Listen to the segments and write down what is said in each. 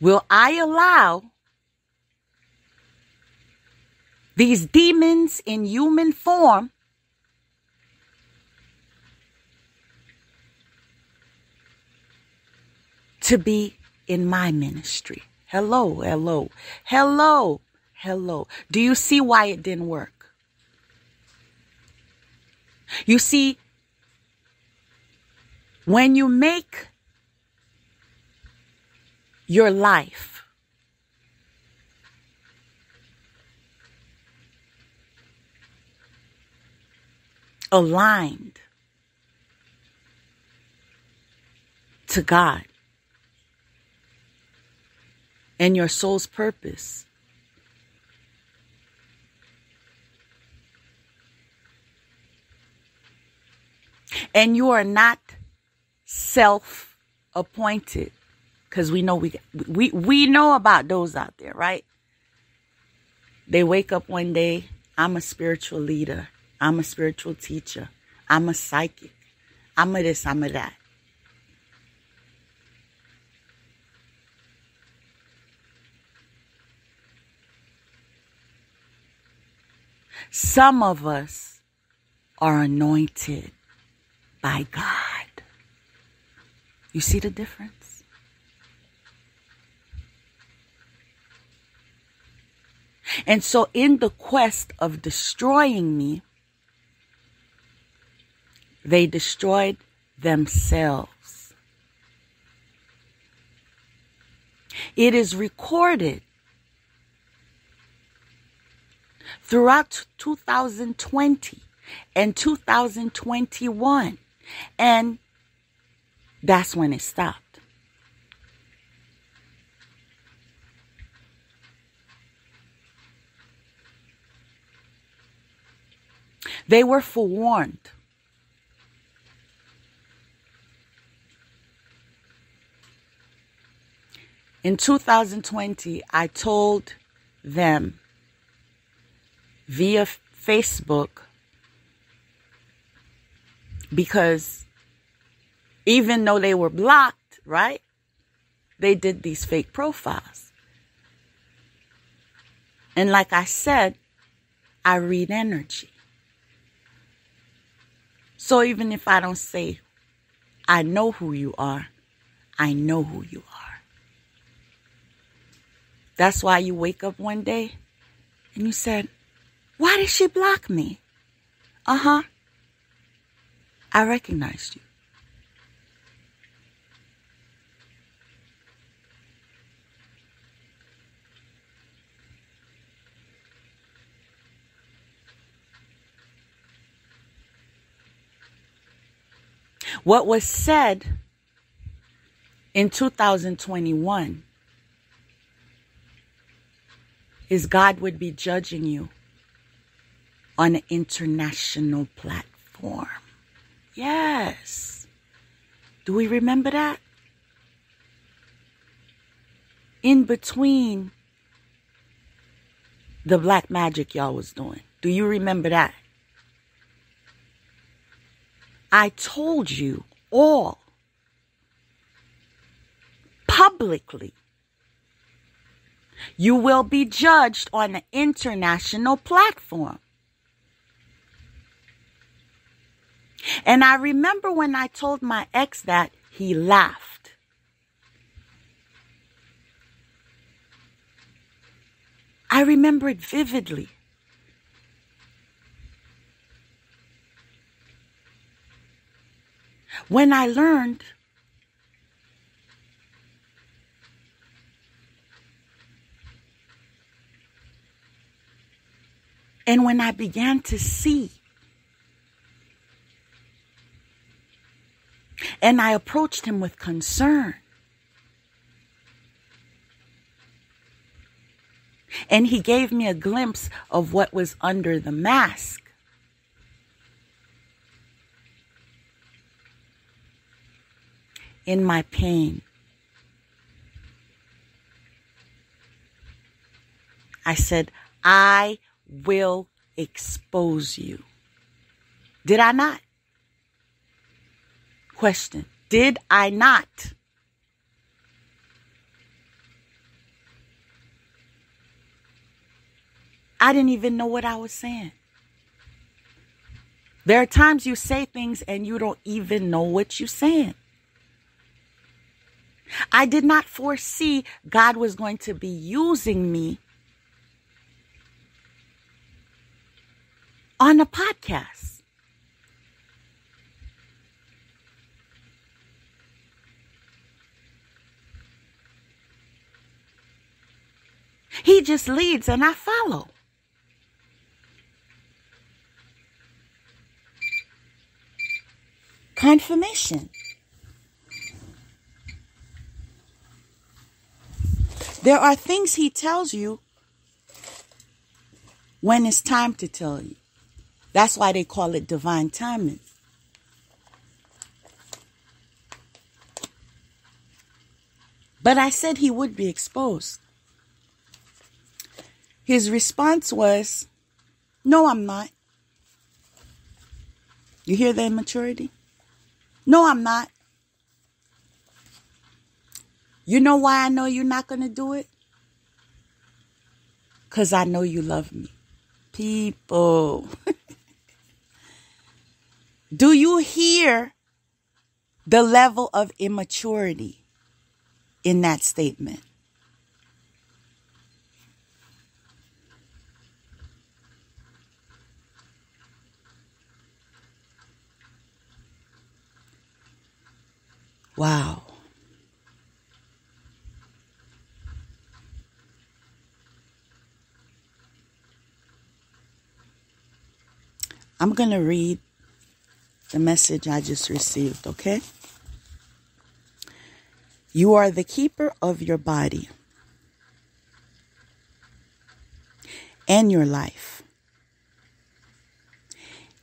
will I allow these demons in human form to be in my ministry. Hello, hello, hello, hello. Do you see why it didn't work? You see, when you make your life aligned to God and your soul's purpose. And you are not self appointed because we know we, we, we know about those out there, right? They wake up one day, I'm a spiritual leader. I'm a spiritual teacher. I'm a psychic. I'm a this, I'm a that. Some of us are anointed by God. You see the difference? And so, in the quest of destroying me, they destroyed themselves. It is recorded throughout 2020 and 2021. And that's when it stopped. They were forewarned. In 2020, I told them via Facebook because even though they were blocked, right? They did these fake profiles. And like I said, I read energy. So even if I don't say, I know who you are, I know who you are. That's why you wake up one day and you said, why did she block me? Uh huh. I recognized you. What was said in 2021 is God would be judging you on an international platform. Yes. Do we remember that? In between the black magic y'all was doing. Do you remember that? I told you all publicly you will be judged on an international platform. And I remember when I told my ex that, he laughed. I remember it vividly. When I learned and when I began to see And I approached him with concern. And he gave me a glimpse of what was under the mask. in my pain. I said, I will expose you. Did I not? Question Did I not? I didn't even know what I was saying. There are times you say things and you don't even know what you're saying. I did not foresee God was going to be using me on a podcast. He just leads and I follow. Confirmation. There are things he tells you when it's time to tell you. That's why they call it divine timing. But I said he would be exposed. His response was, No, I'm not. You hear the immaturity? No, I'm not. You know why I know you're not going to do it? Because I know you love me. People. do you hear the level of immaturity in that statement? Wow. I'm going to read the message I just received, okay? You are the keeper of your body and your life.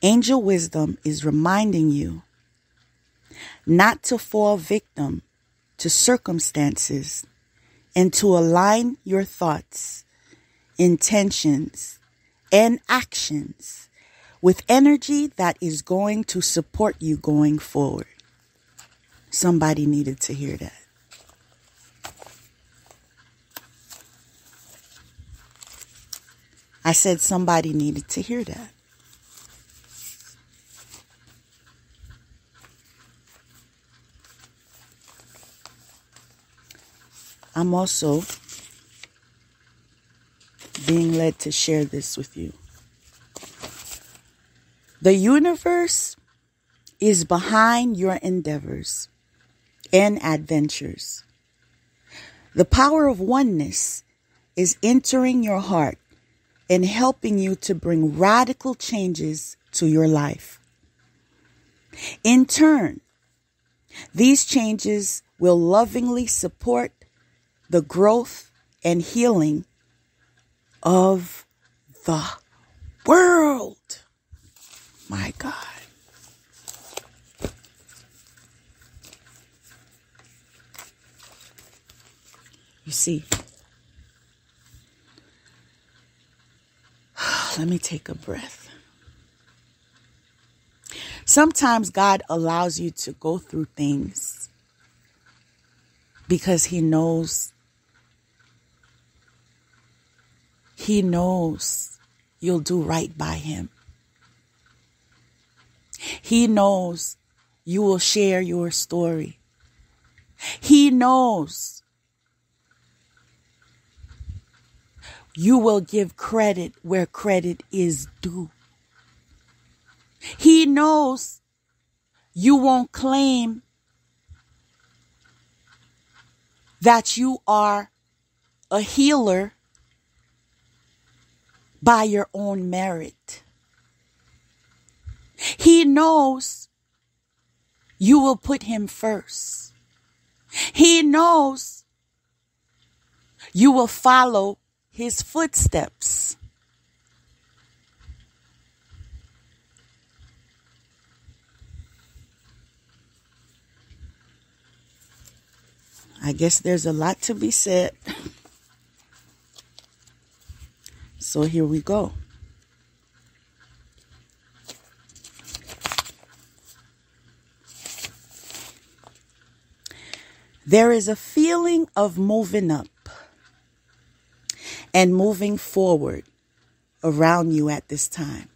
Angel wisdom is reminding you not to fall victim to circumstances and to align your thoughts, intentions, and actions with energy that is going to support you going forward. Somebody needed to hear that. I said somebody needed to hear that. I'm also being led to share this with you. The universe is behind your endeavors and adventures. The power of oneness is entering your heart and helping you to bring radical changes to your life. In turn, these changes will lovingly support the growth and healing of the world. My God. You see, let me take a breath. Sometimes God allows you to go through things because He knows He knows you'll do right by him. He knows you will share your story. He knows you will give credit where credit is due. He knows you won't claim that you are a healer by your own merit. He knows you will put him first. He knows you will follow his footsteps. I guess there's a lot to be said. So here we go. There is a feeling of moving up and moving forward around you at this time.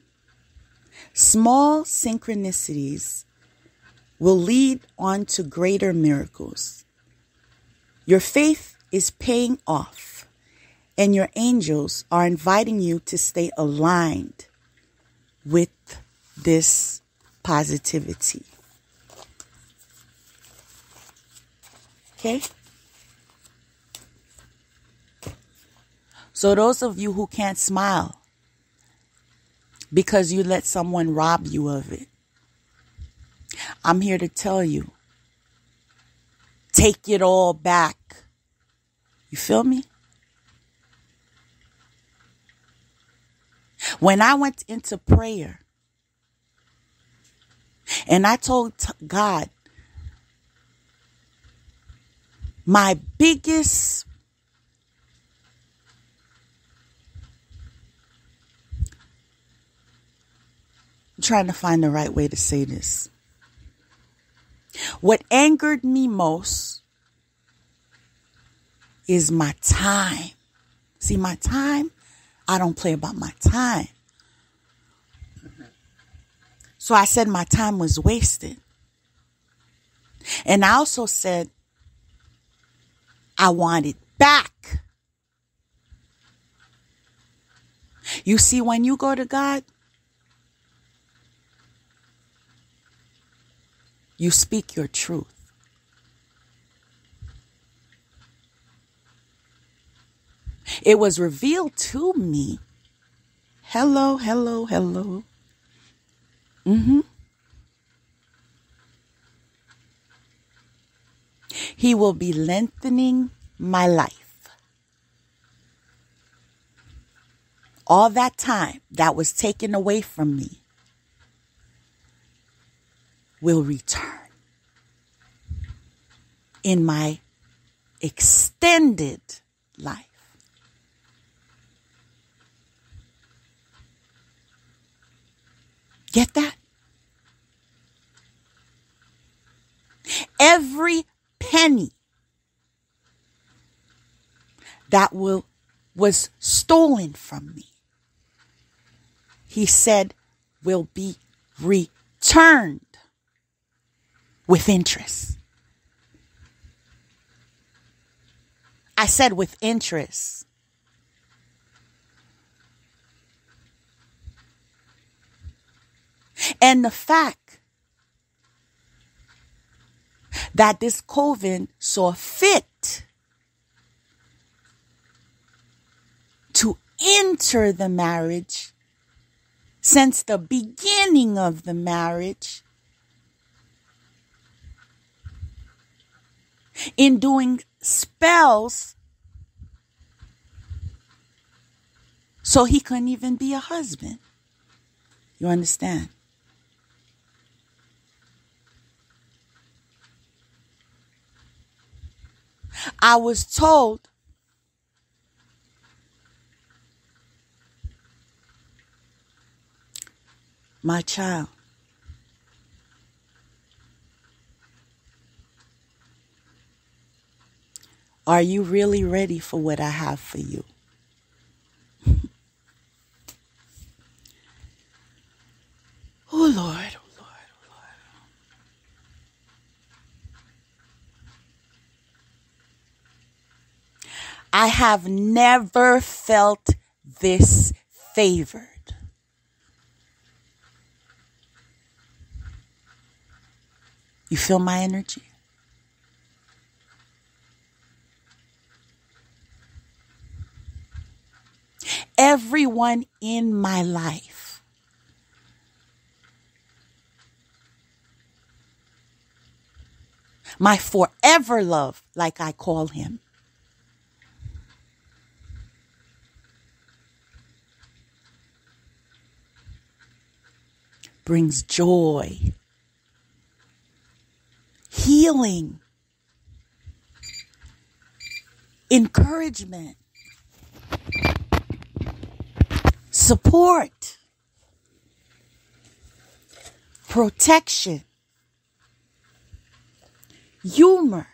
Small synchronicities will lead on to greater miracles. Your faith is paying off, and your angels are inviting you to stay aligned with this positivity. Okay? So, those of you who can't smile because you let someone rob you of it, I'm here to tell you take it all back. You feel me? When I went into prayer and I told God, my biggest I'm trying to find the right way to say this. What angered me most is my time. See, my time, I don't play about my time. So I said my time was wasted. And I also said I want it back. You see, when you go to God, you speak your truth. It was revealed to me. Hello, hello, hello. Mm-hmm. He will be lengthening my life. All that time that was taken away from me will return in my extended life. Get that? Every penny that will was stolen from me. He said will be returned with interest. I said with interest. And the fact that this coven saw fit to enter the marriage since the beginning of the marriage in doing spells so he couldn't even be a husband. You understand? I was told my child Are you really ready for what I have for you? Have never felt this favored. You feel my energy? everyone in my life. My forever love, like I call him. Brings joy, healing, encouragement support, protection, humor,